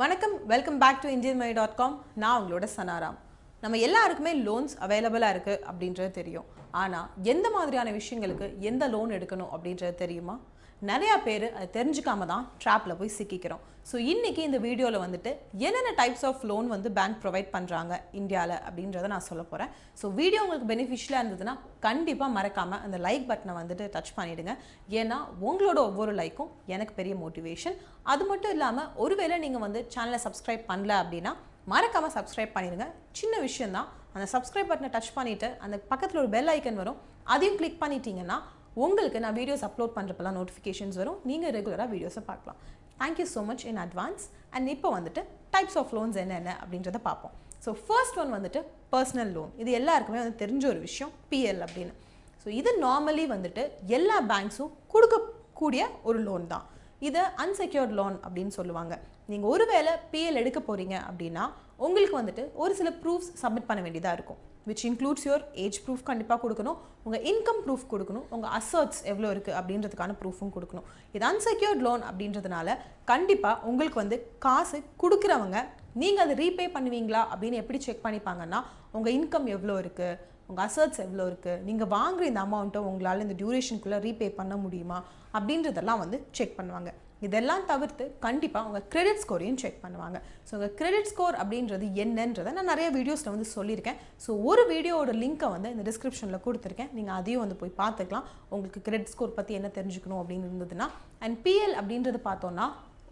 வணக்கம் welcome back to Indian money dot com நான் உங்களோட சனாராம். நம்ம எல்லாருக்குமே லோன்ஸ் அவைலபிளாக இருக்குது அப்படின்றது தெரியும். ஆனால் எந்த மாதிரியான விஷயங்களுக்கு எந்த லோன் எடுக்கணும் அப்படின்றது தெரியுமா? நிறையா பேர் அதை தெரிஞ்சுக்காம தான் ட்ராப்பில் போய் சிக்கிக்கிறோம். ஸோ இன்றைக்கி இந்த வீடியோவில் வந்துட்டு என்னென்ன டைப்ஸ் ஆஃப் லோன் வந்து பேங்க் ப்ரொவைட் பண்ணுறாங்க இந்தியாவில் அப்படின்றத நான் சொல்ல போகிறேன் ஸோ வீடியோ உங்களுக்கு பெனிஃபிஷியலாக இருந்ததுன்னா கண்டிப்பாக மறக்காமல் அந்த லைக் பட்டனை வந்துட்டு டச் பண்ணிவிடுங்க ஏன்னா உங்களோட ஒவ்வொரு லைக்கும் எனக்கு பெரிய மோட்டிவேஷன் அது மட்டும் இல்லாமல் ஒருவேளை நீங்கள் வந்து சேனலை சப்ஸ்கிரைப் பண்ணல அப்படின்னா மறக்காமல் சப்ஸ்கிரைப் பண்ணிடுங்க. சின்ன விஷயந்தான் அந்த சப்ஸ்கிரைப் பட்டனை டச் பண்ணிவிட்டு அந்த பக்கத்தில் ஒரு பெல் ஐக்கன் வரும். அதையும் கிளிக் பண்ணிட்டீங்கன்னா உங்களுக்கு நான் வீடியோஸ் அப்லோட் பண்ணுறப்பெல்லாம் நோட்டிஃபிகேஷன்ஸ் வரும். நீங்கள் ரெகுலராக வீடியோஸை பார்க்கலாம். Thank you so much in advance and இப்போ வந்துட்டு டைப்ஸ் ஆஃப் லோன்ஸ் என்னென்ன அப்படின்றத பார்ப்போம். ஸோ ஃபர்ஸ்ட் ஒன் வந்துட்டு பர்சனல் லோன் இது எல்லாருக்குமே வந்து தெரிஞ்ச ஒரு விஷயம் பிஎல் அப்படின்னு. ஸோ இது நார்மலி வந்துட்டு எல்லா பேங்க்ஸும் கொடுக்கக்கூடிய ஒரு லோன் தான். இதை அன்செக்யூர்ட் லோன் அப்படின்னு சொல்லுவாங்க. நீங்கள் ஒருவேளை பிஎல் எடுக்க போகிறீங்க அப்படின்னா உங்களுக்கு வந்துட்டு ஒரு சில ப்ரூஃப்ஸ் சப்மிட் பண்ண வேண்டியதாக இருக்கும். Which includes your age proof கண்டிப்பாக கொடுக்கணும். உங்கள் இன்கம் ப்ரூஃப் கொடுக்கணும். உங்கள் அசர்ட்ஸ் எவ்வளோ இருக்குது அப்படின்றதுக்கான ப்ரூஃபும் கொடுக்கணும். இது அன்செக்யூர்ட் லோன் அப்படின்றதுனால கண்டிப்பாக உங்களுக்கு வந்து காசு கொடுக்குறவங்க நீங்கள் அதை ரீபே பண்ணுவீங்களா அப்படின்னு எப்படி செக் பண்ணிப்பாங்கன்னா உங்கள் இன்கம் எவ்வளோ இருக்குது உங்கள் அசர்ட்ஸ் எவ்வளோ இருக்குது நீங்கள் வாங்குகிற இந்த அமௌண்ட்டை உங்களால் இந்த டியூரேஷனுக்குள்ளே ரீபே பண்ண முடியுமா? அப்படின்றதெல்லாம் வந்து செக் பண்ணுவாங்க. இதெல்லாம் தவிர்த்து கண்டிப்பாக உங்கள் கிரெடிட் ஸ்கோரையும் செக் பண்ணுவாங்க. ஸோ உங்கள் கிரெடிட் ஸ்கோர் அப்படின்றது என்னன்றதை நான் நிறைய வீடியோஸில் வந்து சொல்லியிருக்கேன். ஸோ ஒரு வீடியோவோட லிங்க்கை வந்து இந்த டிஸ்கிரிப்ஷனில் கொடுத்துருக்கேன். நீங்கள் அதையும் வந்து போய் பார்த்துக்கலாம். உங்களுக்கு கிரெடிட் ஸ்கோர் பற்றி என்ன தெரிஞ்சுக்கணும் அப்படின்னு இருந்ததுன்னா அண்ட் பிஎல் அப்படின்றது பார்த்தோன்னா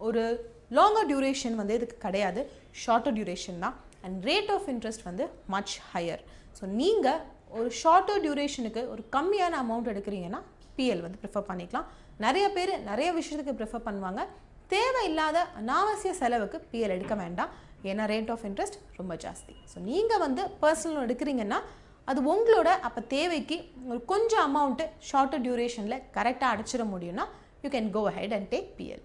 ஒரு லாங்கர் டியூரேஷன் வந்து இதுக்கு கிடையாது. ஷார்ட்டர் டியூரேஷன் தான். அண்ட் ரேட் ஆஃப் இன்ட்ரெஸ்ட் வந்து மச் ஹையர் ஸோ நீங்கள் ஒரு ஷார்ட்டர் டியூரேஷனுக்கு ஒரு கம்மியான அமௌண்ட் எடுக்கிறீங்கன்னா பிஎல் வந்து ப்ரிஃபர் பண்ணிக்கலாம். நிறைய பேர் நிறைய விஷயத்துக்கு ப்ரிஃபர் பண்ணுவாங்க. தேவையில்லாத அனாவசிய செலவுக்கு பிஎல் எடுக்க வேண்டாம். ஏன்னா ரேட் ஆஃப் இன்ட்ரெஸ்ட் ரொம்ப ஜாஸ்தி. ஸோ நீங்கள் வந்து பர்சனல் எடுக்கிறீங்கன்னா அது உங்களோட அப்போ தேவைக்கு ஒரு கொஞ்சம் அமௌண்ட்டு ஷார்ட்டர் டியூரேஷனில் கரெக்டாக அடைச்சிட முடியும்னா you can go ahead and take PL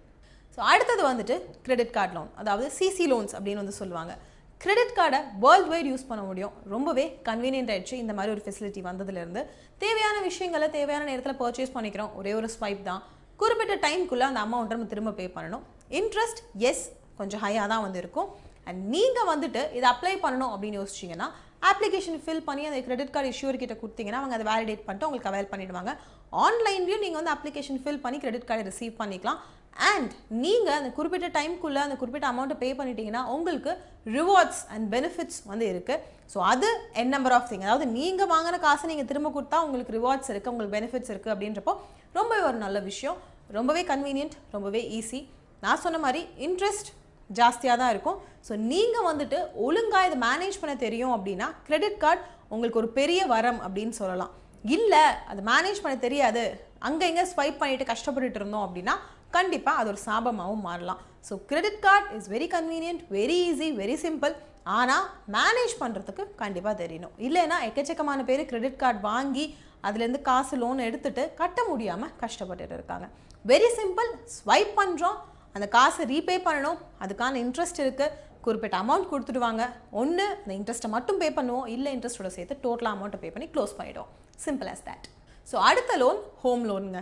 so அடுத்தது வந்துட்டு கிரெடிட் கார்டு லோன் அதாவது சிசி லோன்ஸ் அப்படின்னு வந்து சொல்லுவாங்க. கிரெடிட் கார்டை வேர்ல்ட் வைட் யூஸ் பண்ண முடியும். ரொம்பவே கன்வீனியன்ட் ஆயிடுச்சு. இந்த மாதிரி ஒரு ஃபெசிலிட்டி வந்ததுலேருந்து. தேவையான விஷயங்களை தேவையான நேரத்தில் பர்ச்சேஸ் பண்ணிக்கிறோம். ஒரே ஒரு ஸ்வைப் தான். குறிப்பிட்ட டைம்குள்ளே அந்த அமௌண்ட்டை நம்ம திரும்ப பே பண்ணணும். இன்ட்ரெஸ்ட் எஸ் கொஞ்சம் ஹையாக தான் வந்து இருக்கும் அண்ட் நீங்கள் வந்துட்டு இதை அப்ளை பண்ணணும் அப்படின்னு யோசிச்சிங்கன்னா அப்ளிகேஷன் ஃபில் பண்ணி அந்த கிரெடிட் கார்டு இஷ்யூர் கிட்ட கொடுத்தீங்கன்னா அவங்க அதை வேலிடேட் பண்ணிட்டு உங்களுக்கு அவைல் பண்ணிடுவாங்க. ஆன்லைன்லேயும் நீங்கள் வந்து அப்ளிகேஷன் ஃபில் பண்ணி கிரெடிட் கார்டை ரிசீவ் பண்ணிக்கலாம். அண்ட் நீங்கள் அந்த குறிப்பிட்ட டைம்குள்ளே அந்த குறிப்பிட்ட அமௌண்ட்டை பே பண்ணிட்டீங்கன்னா உங்களுக்கு ரிவார்ட்ஸ் அண்ட் பெனிஃபிட்ஸ் வந்து இருக்குது ஸோ அது என் நம்பர் ஆஃப் திங் அதாவது நீங்கள் வாங்கின காசை நீங்கள் திரும்ப கொடுத்தா உங்களுக்கு ரிவார்ட்ஸ் இருக்குது உங்களுக்கு பெனிஃபிட்ஸ் இருக்குது அப்படின்றப்போ ரொம்பவே ஒரு நல்ல விஷயம். ரொம்பவே கன்வீனியன்ட் ரொம்பவே ஈஸி நான் சொன்ன மாதிரி இன்ட்ரெஸ்ட் ஜாஸ்தியாக தான் இருக்கும். ஸோ நீங்கள் வந்துட்டு ஒழுங்காக இதை மேனேஜ் பண்ண தெரியும் அப்படின்னா கிரெடிட் கார்டு உங்களுக்கு ஒரு பெரிய வரம் அப்படின்னு சொல்லலாம். இல்லை அதை மேனேஜ் பண்ண தெரியாது. அங்கே இங்கே ஸ்வைப் பண்ணிட்டு கஷ்டப்பட்டுட்டு இருந்தோம் அப்படின்னா கண்டிப்பாக அது ஒரு சாபமாகவும் மாறலாம். So credit card is very convenient very easy very simple ஆனால் மேனேஜ் பண்ணுறதுக்கு கண்டிப்பாக தெரியணும். இல்லைன்னா எக்கச்சக்கமான பேர் கிரெடிட் கார்டு வாங்கி அதுலேருந்து காசு லோன் எடுத்துகிட்டு கட்ட முடியாமல் கஷ்டப்பட்டுட்டு இருக்காங்க. வெரி சிம்பிள் ஸ்வைப் பண்ணுறோம் அந்த காசை ரீபே பண்ணணும். அதுக்கான இன்ட்ரெஸ்ட் இருக்குது குறிப்பிட்ட அமௌண்ட் கொடுத்துடுவாங்க. ஒன்று அந்த இன்ட்ரெஸ்ட்டை மட்டும் பே பண்ணுவோம். இல்லை இன்ட்ரெஸ்ட்டோட சேர்த்து டோட்டல் அமௌண்ட்டை பே பண்ணி க்ளோஸ் பண்ணிவிடுவோம் சிம்பிள் ஆஸ் தேட் ஸோ அடுத்த லோன் ஹோம் லோனுங்க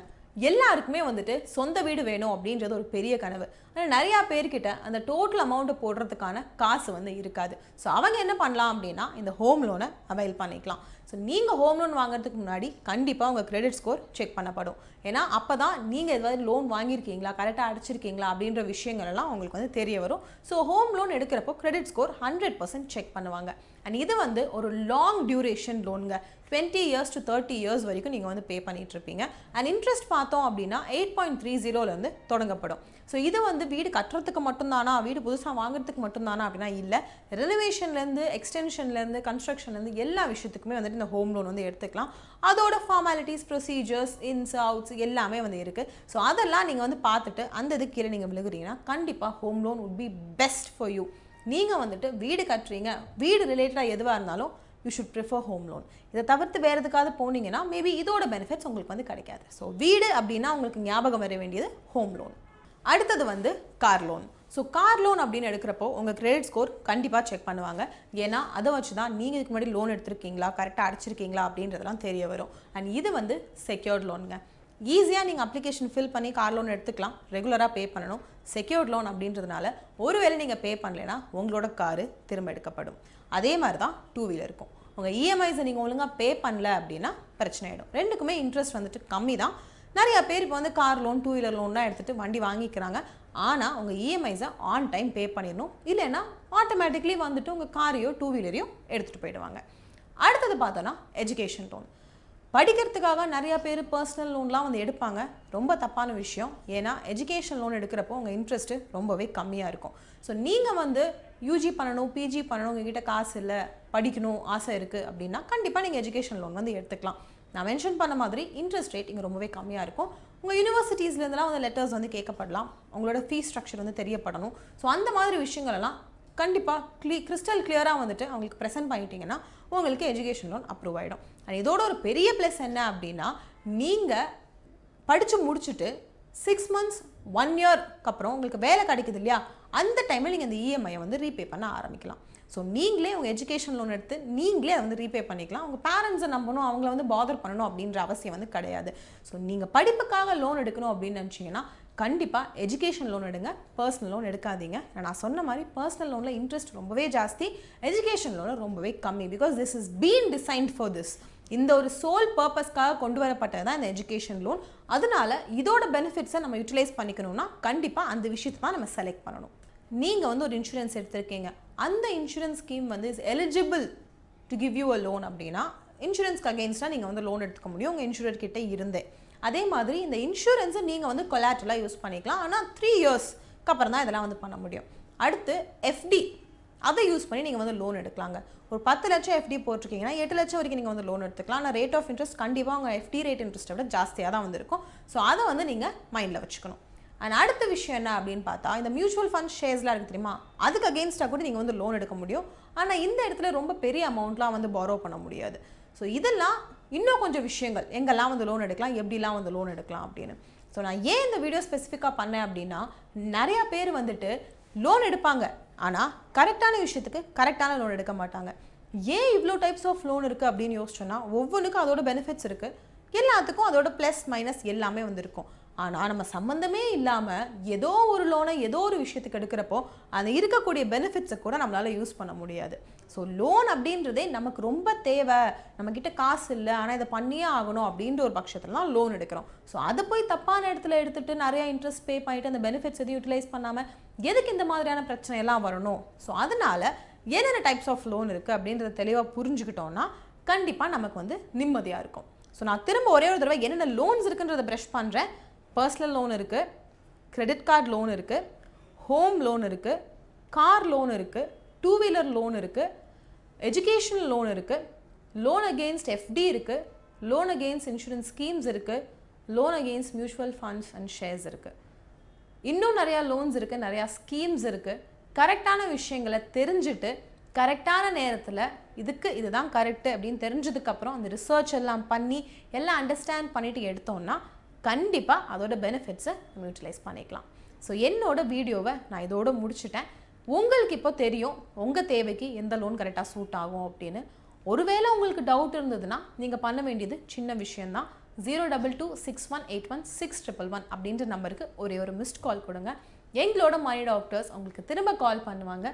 எல்லாருக்குமே வந்துட்டு சொந்த வீடு வேணும் அப்படின்றது ஒரு பெரிய கனவு. ஆனால் நிறையா பேர்கிட்ட அந்த டோட்டல் அமௌண்ட்டை போடுறதுக்கான காசு வந்து இருக்காது. ஸோ அவங்க என்ன பண்ணலாம் அப்படின்னா இந்த ஹோம் லோனை அவைல் பண்ணிக்கலாம். ஸோ நீங்கள் ஹோம் லோன் வாங்குறதுக்கு முன்னாடி கண்டிப்பாக உங்கள் கிரெடிட் ஸ்கோர் செக் பண்ணப்படும். ஏன்னா அப்போ தான் நீங்கள் ஏதாவது லோன் வாங்கியிருக்கீங்களா கரெக்டாக அடிச்சிருக்கீங்களா அப்படின்ற விஷயங்கள் எல்லாம் உங்களுக்கு வந்து தெரிய வரும். So home loan எடுக்கிறப்போ credit score hundred percent check பண்ணுவாங்க. அண்ட் இது வந்து ஒரு long duration லோனுங்க twenty years to thirty years வரைக்கும் நீங்கள் வந்து பே பண்ணிகிட்ருப்பீங்க அண்ட் இன்ட்ரெஸ்ட் பார்த்தோம் அப்படின்னா எயிட் பாயிண்ட் த்ரீ ஜீரோலேருந்து தொடங்கப்படும். ஸோ இது வந்து வீடு கட்டுறதுக்கு மட்டும்தானா? வீடு புதுசாக வாங்குறதுக்கு மட்டும்தானா அப்படின்னா இல்லை. ரெனோவேஷன்லேருந்து எக்ஸ்டென்ஷன்லேருந்து கன்ஸ்ட்ரக்ஷன்லேருந்து எல்லா விஷயத்துக்குமே வந்துட்டு இந்த ஹோம் லோன் வந்து எடுத்துக்கலாம். அதோட ஃபார்மாலிட்டிஸ் ப்ரொசீஜர்ஸ் இன்ஸ் அவுட்ஸ் எல்லாமே வந்து இருக்குது ஸோ அதெல்லாம் நீங்கள் வந்து பார்த்துட்டு அந்த இது கீழே நீங்கள் விழுகுறீங்கன்னா கண்டிப்பாக home loan would be best for you நீங்கள் வந்துட்டு வீடு கட்டுறீங்க. வீடு ரிலேட்டடாக எதுவாக இருந்தாலும் you should prefer home loan இதை தவிர்த்து வேறு எதுக்காவது போனீங்கன்னா மேபி இதோட பெனிஃபிட்ஸ் உங்களுக்கு வந்து கிடைக்காது. ஸோ வீடு அப்படின்னா உங்களுக்கு ஞாபகம் வர வேண்டியது ஹோம் லோன் அடுத்தது வந்து car loan so car loan அப்படின்னு எடுக்கிறப்போ உங்கள் கிரெடிட் ஸ்கோர் கண்டிப்பாக செக் பண்ணுவாங்க. ஏன்னா அதை வச்சு தான் நீங்கள் இதுக்கு முன்னாடி லோன் எடுத்திருக்கீங்களா கரெக்டாக அடைச்சிருக்கீங்களா அப்படின்றதெல்லாம் தெரிய வரும். அண்ட் இது வந்து செக்யூர்ட் லோனுங்க ஈஸியாக நீங்கள் அப்ளிகேஷன் ஃபில் பண்ணி கார் லோன் எடுத்துக்கலாம். ரெகுலராக பே பண்ணணும். செக்யூர்ட் லோன் அப்படின்றதுனால ஒருவேளை நீங்கள் பே பண்ணலைன்னா உங்களோட காரு திரும்ப எடுக்கப்படும். அதே மாதிரி தான் டூ வீலருக்கும் உங்கள் இஎம்ஐஸை நீங்கள் ஒழுங்காக பே பண்ணல அப்படின்னா பிரச்சனை ஆகிடும் ரெண்டுக்குமே இன்ட்ரெஸ்ட் வந்துட்டு கம்மி தான் நிறையா பேர் இப்போ வந்து கார் லோன் டூ வீலர் லோன்லாம் எடுத்துகிட்டு வண்டி வாங்கிக்கிறாங்க. ஆனால் உங்கள் இஎம்ஐஸை ஆன் டைம் பே பண்ணிடணும். இல்லைன்னா ஆட்டோமேட்டிக்லி வந்துட்டு உங்கள் காரையோ டூ வீலரையோ எடுத்துகிட்டு போயிடுவாங்க. அடுத்தது பார்த்தோன்னா எஜுகேஷன் லோன் படிக்கிறதுக்காக நிறைய பேர் பர்சனல் லோன்லாம் வந்து எடுப்பாங்க. ரொம்ப தப்பான விஷயம். ஏன்னா எஜுகேஷன் லோன் எடுக்கிறப்போ உங்கள் இன்ட்ரெஸ்ட்டு ரொம்பவே கம்மியாக இருக்கும். ஸோ நீங்கள் வந்து யூஜி பண்ணணும் பிஜி பண்ணணும் உங்ககிட்ட காசு இல்லை படிக்கணும் ஆசை இருக்குது அப்படின்னா கண்டிப்பாக நீங்கள் எஜுகேஷன் லோன் வந்து எடுத்துக்கலாம். நான் மென்ஷன் பண்ண மாதிரி இன்ட்ரெஸ்ட் ரேட் இங்கே ரொம்பவே கம்மியாக இருக்கும். உங்கள் யூனிவர்சிட்டிஸ்லேருந்துலாம் வந்து லெட்டர்ஸ் வந்து கேட்கப்படலாம். உங்களோட ஃபீஸ் ஸ்ட்ரக்சர் வந்து தெரியப்படணும். ஸோ அந்த மாதிரி விஷயங்கள் எல்லாம் கண்டிப்பாக க்ளீ கிறிஸ்டல் கிளியராக வந்துட்டு அவங்களுக்கு ப்ரெசென்ட் பண்ணிட்டீங்கன்னா உங்களுக்கு எஜுகேஷன் லோன் அப்ரூவ் ஆகிடும் அண்ட் இதோட ஒரு பெரிய ப்ளஸ் என்ன அப்படின்னா நீங்கள் படித்து முடிச்சுட்டு சிக்ஸ் மந்த்ஸ் ஒன் இயர்க்கு அப்புறம் உங்களுக்கு வேலை கிடைக்குது இல்லையா? அந்த டைமில் நீங்கள் அந்த இஎம்ஐயை வந்து ரீபே பண்ண ஆரம்பிக்கலாம். ஸோ நீங்களே உங்கள் எஜுகேஷன் லோன் எடுத்து நீங்களே அதை வந்து ரீபே பண்ணிக்கலாம். உங்கள் பேரண்ட்ஸை நம்பணும் அவங்கள வந்து பாதர் பண்ணணும் அப்படின்ற அவசியம் வந்து கிடையாது. ஸோ நீங்கள் படிப்புக்காக லோன் எடுக்கணும் அப்படின்னு நினச்சிங்கன்னா கண்டிப்பாக எஜுகேஷன் லோன் எடுங்க பர்சனல் லோன் எடுக்காதீங்க. நான் சொன்ன மாதிரி பர்சனல் லோனில் இன்ட்ரெஸ்ட் ரொம்பவே ஜாஸ்தி. எஜுகேஷன் லோனில் ரொம்பவே கம்மி because this is been designed for this இந்த ஒரு சோல் பர்பஸ்க்காக கொண்டு வரப்பட்டது தான் இந்த எஜுகேஷன் லோன் அதனால இதோட பெனிஃபிட்ஸை நம்ம யூட்டிலைஸ் பண்ணிக்கணும்னா கண்டிப்பாக அந்த விஷயத்தை தான் நம்ம செலக்ட் பண்ணணும். நீங்கள் வந்து ஒரு இன்சூரன்ஸ் எடுத்திருக்கீங்க. அந்த இன்சூரன்ஸ் ஸ்கீம் வந்து is eligible to give you a loan அப்படின்னா இன்சூரன்ஸ்க்கு அகேன்ஸ்டாக நீங்கள் வந்து லோன் எடுத்துக்க முடியும். உங்கள் இன்சூரர் கிட்டே இருந்தே. அதே மாதிரி இந்த இன்சூரன்ஸை நீங்கள் வந்து கொலாட்ரலாக யூஸ் பண்ணிக்கலாம். ஆனால் த்ரீ இயர்ஸ்க்கு அப்புறம் தான் இதெல்லாம் வந்து பண்ண முடியும். அடுத்து எஃப்டி அதை யூஸ் பண்ணி நீங்கள் வந்து லோன் எடுக்கலாங்க. ஒரு பத்து லட்சம் எஃப்டி போட்டிருக்கீங்கன்னா எட்டு லட்சம் வரைக்கும் நீங்கள் வந்து லோன் எடுத்துக்கலாம். ஆனால் ரேட் ஆஃப் இன்ட்ரெஸ்ட் கண்டிப்பாக உங்கள் எஃப்டி ரேட் இன்ட்ரெஸ்ட்டை விட ஜாஸ்தியாக தான் வந்துருக்கும். ஸோ அதை வந்து நீங்கள் மைண்டில் வச்சுக்கணும். அண்ட் அடுத்த விஷயம் என்ன அப்படின்னு பார்த்தா இந்த மியூச்சுவல் ஃபண்ட் ஷேர்ஸ்லாம் இருக்குது தெரியுமா? அதுக்கு அகேன்ஸ்டாக கூட நீங்கள் வந்து லோன் எடுக்க முடியும். ஆனால் இந்த இடத்துல ரொம்ப பெரிய அமௌண்ட்லாம் வந்து பாரோ பண்ண முடியாது. ஸோ இதெல்லாம் இன்னும் கொஞ்சம் விஷயங்கள். எங்கெல்லாம் வந்து லோன் எடுக்கலாம்? எப்படிலாம் வந்து லோன் எடுக்கலாம் அப்படின்னு. ஸோ நான் ஏன் இந்த வீடியோ ஸ்பெசிஃபிக்காக பண்ணேன் அப்படின்னா நிறையா பேர் வந்துட்டு லோன் எடுப்பாங்க. ஆனால் கரெக்டான விஷயத்துக்கு கரெக்டான லோன் எடுக்க மாட்டாங்க. ஏன் இவ்வளோ டைப்ஸ் ஆஃப் லோன் இருக்குது அப்படின்னு யோசிச்சோன்னா ஒவ்வொன்றுக்கும் அதோட பெனிஃபிட்ஸ் இருக்குது எல்லாத்துக்கும் அதோட ப்ளஸ் மைனஸ் எல்லாமே வந்துருக்கும். ஆனால் நம்ம சம்மந்தமே இல்லாமல் ஏதோ ஒரு லோனை ஏதோ ஒரு விஷயத்துக்கு எடுக்கிறப்போ அந்த இருக்கக்கூடிய பெனிஃபிட்ஸை கூட நம்மளால் யூஸ் பண்ண முடியாது. ஸோ லோன் அப்படின்றதே நமக்கு ரொம்ப தேவை. நம்மக்கிட்ட காசு இல்லை. ஆனால் இதை பண்ணியே ஆகணும் அப்படின்ற ஒரு பட்சத்துலலாம் லோன் எடுக்கிறோம். ஸோ அதை போய் தப்பான இடத்துல எடுத்துகிட்டு நிறையா இன்ட்ரெஸ்ட் பே பண்ணிட்டு அந்த பெனிஃபிட்ஸ் எதையும் யூட்டிலைஸ் பண்ணாமல் எதுக்கு இந்த மாதிரியான பிரச்சனை எல்லாம் வரணும்? ஸோ அதனால் என்னென்ன டைப்ஸ் ஆஃப் லோன் இருக்குது அப்படின்றத தெளிவாக புரிஞ்சுக்கிட்டோன்னா கண்டிப்பாக நமக்கு வந்து நிம்மதியாக இருக்கும். ஸோ நான் திரும்ப ஒரே ஒரு தடவை என்னென்ன லோன்ஸ் இருக்குன்றதை ப்ரெஷ் பண்ணுறேன் பர்சனல் லோன் இருக்குது கிரெடிட் கார்டு லோன் இருக்குது ஹோம் லோன் இருக்குது கார் லோன் இருக்குது டூ வீலர் லோன் இருக்குது எஜுகேஷனல் லோன் இருக்குது லோன் அகெயின்ஸ்ட் எஃப்டி இருக்குது லோன் அகெயின்ஸ்ட் இன்சூரன்ஸ் ஸ்கீம்ஸ் இருக்குது loan against mutual funds and shares இருக்குது இன்னும் நிறையா லோன்ஸ் இருக்குது நிறையா ஸ்கீம்ஸ் இருக்குது கரெக்டான விஷயங்களை தெரிஞ்சுட்டு கரெக்டான நேரத்தில் இதுக்கு இதுதான் கரெக்டு அப்படின்னு தெரிஞ்சதுக்கப்புறம் அந்த ரிசர்ச் எல்லாம் பண்ணி எல்லாம் அண்டர்ஸ்டாண்ட் பண்ணிட்டு எடுத்தோம்னா கண்டிப்பாக அதோட பெனிஃபிட்ஸை நம்ம யூட்டிலைஸ் பண்ணிக்கலாம். ஸோ என்னோட வீடியோவை நான் இதோட முடிச்சுட்டேன். உங்களுக்கு இப்போ தெரியும் உங்கள் தேவைக்கு எந்த லோன் கரெக்டாக சூட் ஆகும் அப்படின்னு. ஒருவேளை உங்களுக்கு டவுட் இருந்ததுன்னா நீங்கள் பண்ண வேண்டியது சின்ன விஷயந்தான் zero double two six one eight one six triple one அப்படின்ற நம்பருக்கு ஒரே ஒரு மிஸ்ட் கால் கொடுங்க. எங்களோட மணி டாக்டர்ஸ் உங்களுக்கு திரும்ப கால் பண்ணுவாங்க.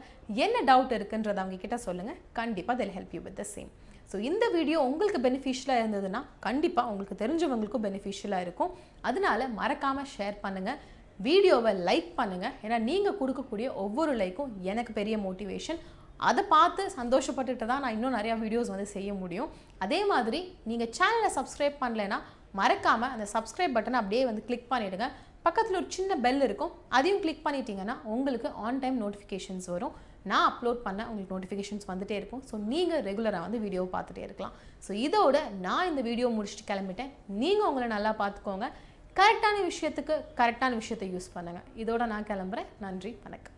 என்ன டவுட் இருக்குன்றத அவங்க கிட்ட சொல்லுங்கள் கண்டிப்பாக they'll help you with the same so இந்த வீடியோ உங்களுக்கு பெனிஃபிஷியலாக இருந்ததுன்னா கண்டிப்பாக உங்களுக்கு தெரிஞ்சவங்களுக்கும் பெனிஃபிஷியலாக இருக்கும். அதனால மறக்காமல் ஷேர் பண்ணுங்கள் வீடியோவை லைக் பண்ணுங்கள் ஏன்னா நீங்கள் கொடுக்கக்கூடிய ஒவ்வொரு லைக்கும் எனக்கு பெரிய மோட்டிவேஷன் அதை பார்த்து சந்தோஷப்பட்டுட்டு தான் நான் இன்னும் நிறையா வீடியோஸ் வந்து செய்ய முடியும். அதே மாதிரி நீங்கள் சேனலை சப்ஸ்கிரைப் பண்ணலைன்னா மறக்காமல் அந்த சப்ஸ்கிரைப் பட்டனை அப்படியே வந்து கிளிக் பண்ணிவிடுங்க பக்கத்தில் ஒரு சின்ன பெல் இருக்கும். அதையும் கிளிக் பண்ணிட்டீங்கன்னா உங்களுக்கு ஆன் டைம் நோட்டிஃபிகேஷன்ஸ் வரும். நான் அப்லோட் பண்ண உங்களுக்கு நோட்டிஃபிகேஷன்ஸ் வந்துட்டே இருக்கும். ஸோ நீங்கள் ரெகுலராக வந்து வீடியோ பார்த்துட்டே இருக்கலாம். ஸோ இதோட நான் இந்த வீடியோ முடிச்சுட்டு கிளம்பிட்டேன். நீங்கள் உங்களை நல்லா பார்த்துக்கோங்க. கரெக்டான விஷயத்துக்கு கரெக்டான விஷயத்தை யூஸ் பண்ணுங்கள் இதோட நான் கிளம்புறேன். நன்றி. வணக்கம்.